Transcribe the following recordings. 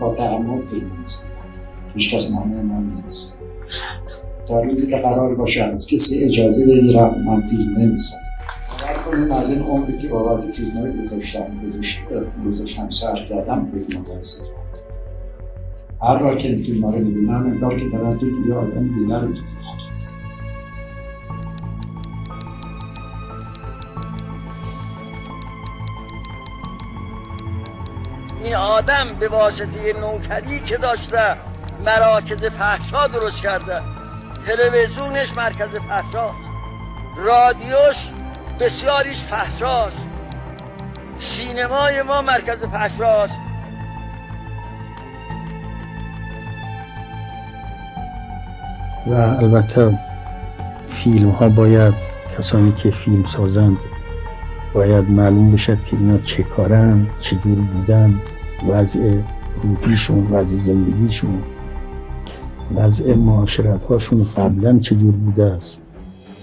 با فیلم می‌سازن هیچ کس مانع ما نیست. در روزی که قرار باشه از کسی اجازه بگیرم من فیلم نمی‌سازم. باور کنیم از این عمری که بابت فیلم های گذاشتم گذاشتم سر کردم فیلم متاسفم هر بار که این فیلم ها رو می‌بینم انگار که دارم یه آدم دیگر رو این آدم به واسطه نوکری که داشته مراکز فحشا درست کرده. تلویزیونش مرکز فحشاست. رادیوش بسیاریش فحشاست. سینمای ما مرکز فحشاست. و البته فیلم ها باید کسانی که فیلم سازند باید معلوم بشد که اینا چه کارن چجور بودن وضع روحیشون وضع زندگیشون وضع معاشرت هاشون قبلا چجور بوده است.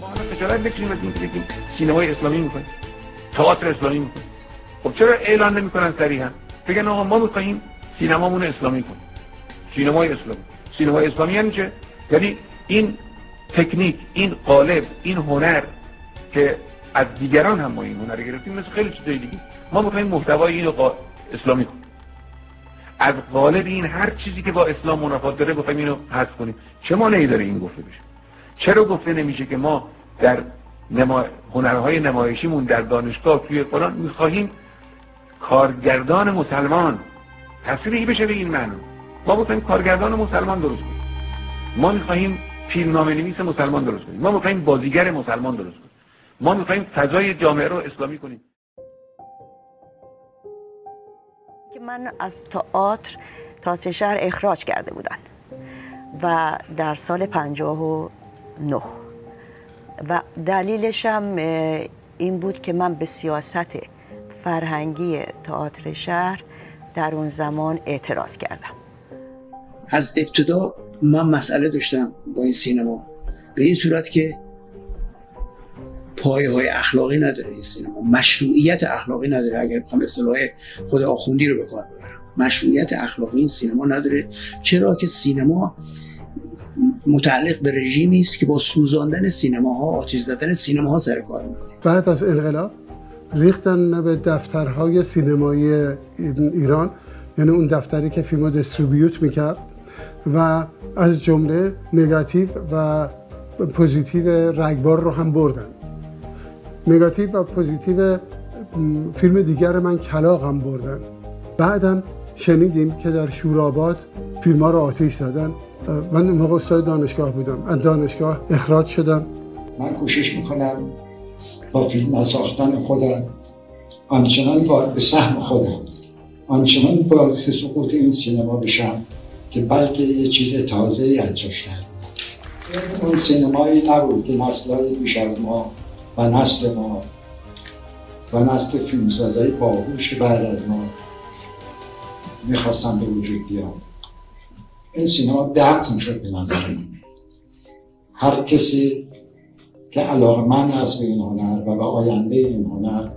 ما الان بکنیم از این سینمای اسلامی می‌کنیم تئاتر اسلامی می‌کنیم. خب چرا اعلان نمی‌کنن صریحا؟ بگن آقا ما می‌خواهیم سینمامون اسلامی کنیم. سینمای اسلامی. سینمای اسلامی یعنی چه؟ یعنی این تکنیک این قالب این هنر که از دیگران هم ما این هنر گرفتیم مثل خیلی چیزای دیگه. ما می‌خوایم محتوای اینو قا... اسلامی کنیم. از قالب این هر چیزی که با اسلام منافات داره بخوایم اینو حذف کنیم. چه مانعی داره این گفته بشه؟ چرا گفته نمیشه که ما در نما... هنرهای نمایشیمون در دانشگاه توی قرآن می‌خواهیم کارگردان مسلمان تصریحی بشه به این معنی. ما می‌خواهیم کارگردان مسلمان درست کنیم. ما می‌خواهیم فیلمنامه نویس مسلمان درست کنیم. ما می‌خواهیم بازیگر مسلمان درست کنیم. ما می‌خواهیم فضای جامعه رو اسلامی کنیم. که من از تئاتر تئاتر شهر اخراج کرده بودن و در سال 59 و دلیلش هم این بود که من به سیاست فرهنگی تئاتر شهر در اون زمان اعتراض کردم. از ابتدا من مسئله داشتم با این سینما. به این صورت که پایه های اخلاقی نداره این سینما. مشروعیت اخلاقی نداره اگر بخوام اصطلاح خود آخوندی رو به کار ببرم. مشروعیت اخلاقی این سینما نداره. چرا که سینما متعلق به رژیمی است که با سوزاندن سینماها آتش زدن سینماها سر کار اومده. بعد از انقلاب ریختن به دفترهای سینمایی ایران یعنی اون دفتری که فیلم distribute می‌کرد و از جمله نگاتیو و پوزیتیو رگبار رو هم بردن. نگاتیو و پوزیتیو فیلم دیگر من کلاغ هم بردن. بعدم شنیدیم که در شوراباد فیلم ها رو آتیش زدن. من موقع استاد دانشگاه بودم. از دانشگاه اخراج شدم. من کوشش می‌کنم با فیلم نساختن خودم آنچنان با به سهم خودم آنچنان باعث سقوط این سینما بشم که بلکه یه چیز تازه از جاش اون سینمایی نبود که نسلهای بیش از ما و نسل ما و نسل فیلمسازهای باهوش بعد از ما می‌خواستن به وجود بیاد. این سینما دفن شد به نظر هر کسی که علاقه من هست به این هنر و به آینده این هنر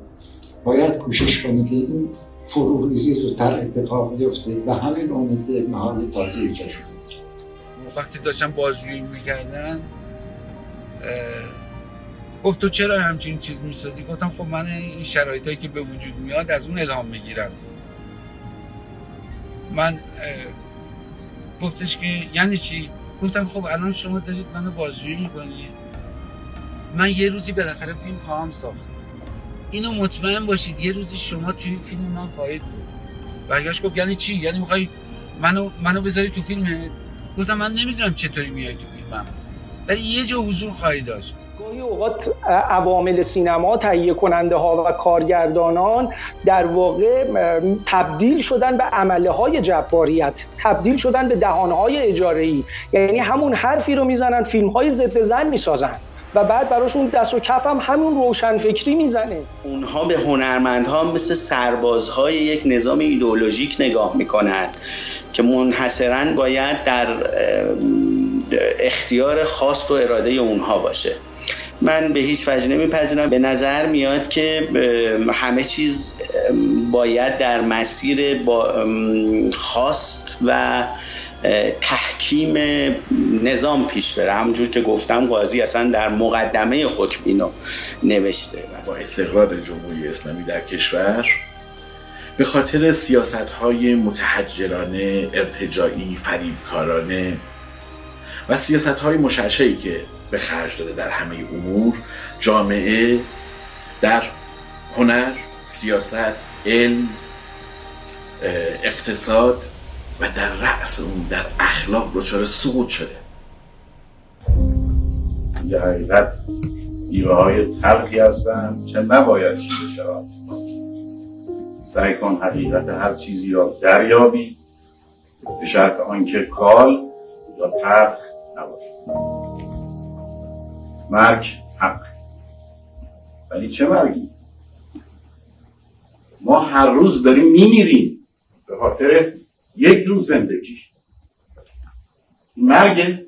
باید کوشش کنه که این فروریزی زودتر اتفاق بیفته و همین امید که یک محال تازه ایجاد شده وقتی داشتم بازجویی می‌کردن گفت تو چرا همچین چیز می‌سازی؟ گفتم خب من این شرایطی که به وجود میاد از اون الهام می‌گیرم. من گفتش که یعنی چی؟ گفتم خب الان شما دارید منو بازجویی می‌کنید من یه روزی بالاخره فیلم خواهم ساخت. اینو مطمئن باشید یه روزی شما توی فیلم من خواهید بود. برگشت گفت یعنی چی؟ یعنی می‌خوای منو منو بذاری تو فیلم گفتم من نمی‌دونم چطوری میای تو فیلمم. ولی یه جا حضور خواهی داشت. گاهی اوقات عوامل سینما تهیه کننده ها و کارگردانان در واقع تبدیل شدن به عمله های جباریت تبدیل شدن به دهانه های اجاره ای یعنی همون حرفی رو می‌زنن فیلم های ضد زن می‌سازن و بعد براشون دست و کف هم همون روشن فکری می‌زنه. اونها به هنرمندها مثل سربازهای یک نظام ایدئولوژیک نگاه می‌کنن که منحصرا باید در اختیار خواست و اراده اونها باشه. من به هیچ وجه نمیپذیرم. به نظر میاد که همه چیز باید در مسیر با خواست و تحکیم نظام پیش بره. همونجور که گفتم قاضی اصلا در مقدمه حکم اینو نوشته. با استقرار جمهوری اسلامی در کشور به خاطر سیاست های متحجرانه ارتجاعی فریبکارانه و سیاست های که به خرج داده در همه امور جامعه در هنر سیاست علم اقتصاد و در رأس اون در اخلاق دچار سقوط شده. یه حقیقت ایوه های تلخی هستند که نباید چیزه شود. سعی کن حقیقت هر چیزی را دریابی به شرط آنکه کال یا تلخ نباشد مرگ حق. ولی چه مرگی؟ ما هر روز داریم میمیریم به خاطر یک روز زندگی. مرگ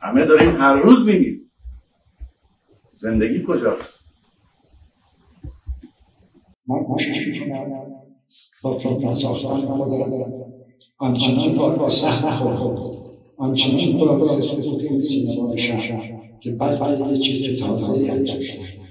همه داریم هر روز میمیریم. زندگی کجاست؟ من کوشش می‌کنم با فیلم ساختن خودم آنچنان با سهم خود آنچنان با سقوط این سینما بشم که بلکه یه چیز تازه انجام